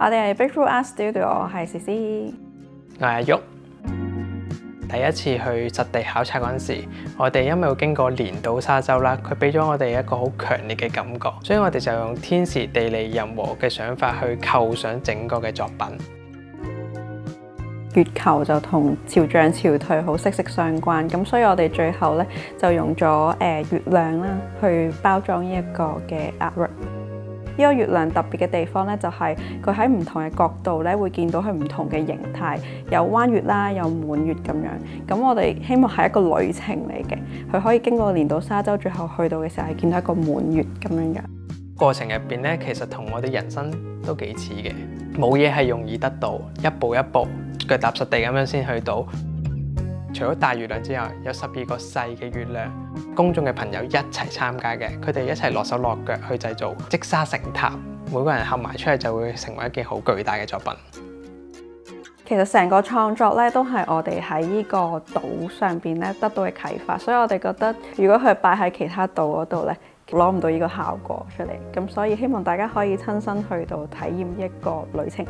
我哋係 Breakthrough Art Studio，我係 C C。我係阿旭。第一次去實地考察嗰陣時，我哋因為要經過連島沙洲啦，佢俾咗我哋一個好強烈嘅感覺，所以我哋就用天時地利人和嘅想法去構想整個嘅作品。月球就同潮漲潮退好息息相關，咁所以我哋最後咧就用咗誒、呃、月亮啦去包裝呢一個嘅 artwork。呢個月亮特別嘅地方咧，就係佢喺唔同嘅角度咧，會見到佢唔同嘅形態，有彎月啦，有滿月咁樣。咁我哋希望係一個旅程嚟嘅，佢可以經過連島沙洲，最後去到嘅時候係見到一個滿月咁樣樣。過程入邊咧，其實同我哋人生都幾似嘅，冇嘢係容易得到，一步一步腳踏實地咁樣先去到。除咗大月亮之外，有十二個細嘅月亮，公眾嘅朋友一齊參加嘅，佢哋一齊落手落腳去製造积沙成塔，每個人合埋出嚟就會成為一件好巨大嘅作品。其實成個創作咧都係我哋喺呢個島上边咧得到嘅啟發，所以我哋覺得如果佢擺喺其他島嗰度咧，攞唔到呢個效果出嚟，咁所以希望大家可以親身去到體驗一個旅程。